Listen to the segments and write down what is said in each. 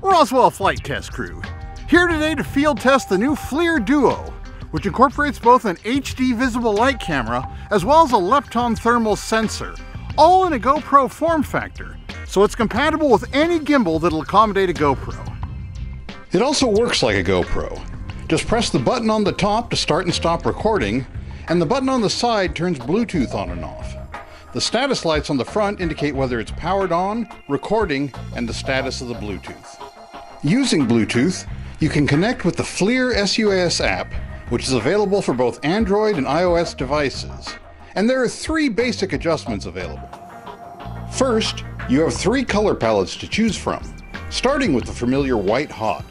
Roswell Flight Test Crew, here today to field test the new FLIR Duo, which incorporates both an HD visible light camera as well as a Lepton thermal sensor, all in a GoPro form factor, so it's compatible with any gimbal that'll accommodate a GoPro. It also works like a GoPro. Just press the button on the top to start and stop recording, and the button on the side turns Bluetooth on and off. The status lights on the front indicate whether it's powered on, recording, and the status of the Bluetooth. Using Bluetooth, you can connect with the FLIR SUAS app, which is available for both Android and iOS devices. And there are three basic adjustments available. First, you have three color palettes to choose from, starting with the familiar white hot.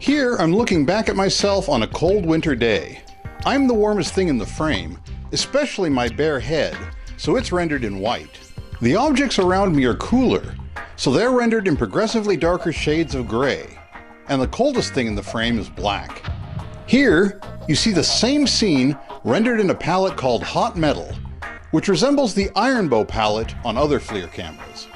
Here, I'm looking back at myself on a cold winter day. I'm the warmest thing in the frame, especially my bare head, so it's rendered in white. The objects around me are cooler, so they're rendered in progressively darker shades of gray. And the coldest thing in the frame is black. Here, you see the same scene rendered in a palette called Hot Metal, which resembles the Iron Bow palette on other FLIR cameras.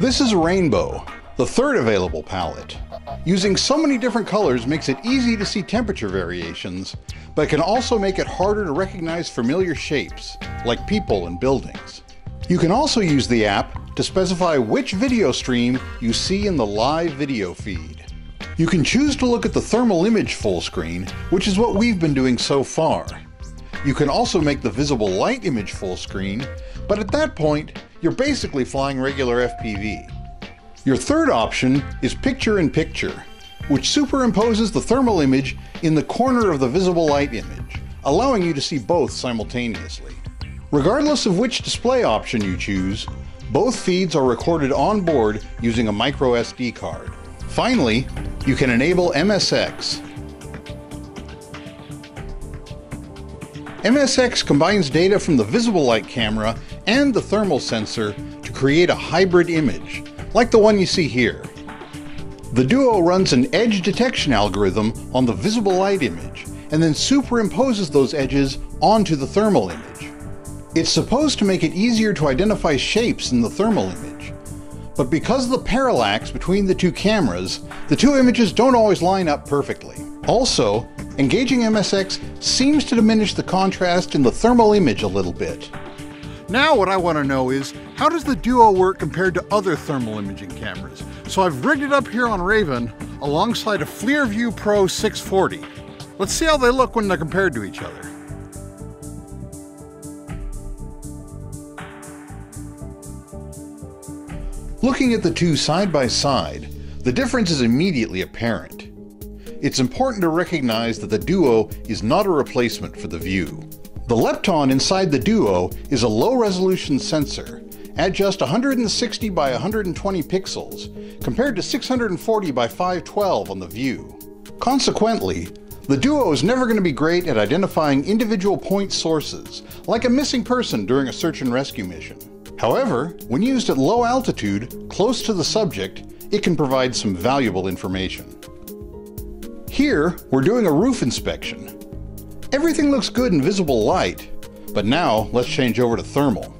This is Rainbow, the third available palette. Using so many different colors makes it easy to see temperature variations, but can also make it harder to recognize familiar shapes, like people and buildings. You can also use the app to specify which video stream you see in the live video feed. You can choose to look at the thermal image full screen, which is what we've been doing so far. You can also make the visible light image full screen, but at that point, you're basically flying regular FPV. Your third option is picture-in-picture, which superimposes the thermal image in the corner of the visible light image, allowing you to see both simultaneously. Regardless of which display option you choose, both feeds are recorded on board using a micro SD card. Finally, you can enable MSX. MSX combines data from the visible light camera and the thermal sensor to create a hybrid image, like the one you see here. The Duo runs an edge detection algorithm on the visible light image and then superimposes those edges onto the thermal image. It's supposed to make it easier to identify shapes in the thermal image, but because of the parallax between the two cameras, the two images don't always line up perfectly. Also, engaging MSX seems to diminish the contrast in the thermal image a little bit. Now what I want to know is, how does the Duo work compared to other thermal imaging cameras? So I've rigged it up here on Raven alongside a FLIR Vue Pro 640. Let's see how they look when they're compared to each other. Looking at the two side by side, the difference is immediately apparent. It's important to recognize that the Duo is not a replacement for the Vue. The Lepton inside the Duo is a low-resolution sensor at just 160 by 120 pixels, compared to 640 by 512 on the Vue. Consequently, the Duo is never going to be great at identifying individual point sources, like a missing person during a search and rescue mission. However, when used at low altitude, close to the subject, it can provide some valuable information. Here, we're doing a roof inspection. Everything looks good in visible light, but now let's change over to thermal.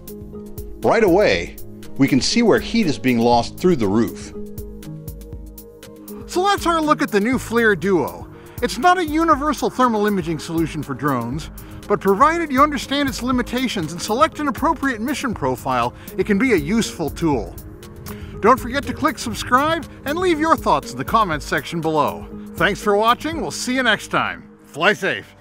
Right away, we can see where heat is being lost through the roof. So let's have a look at the new FLIR Duo. It's not a universal thermal imaging solution for drones, but provided you understand its limitations and select an appropriate mission profile, it can be a useful tool. Don't forget to click subscribe and leave your thoughts in the comments section below. Thanks for watching, we'll see you next time. Fly safe.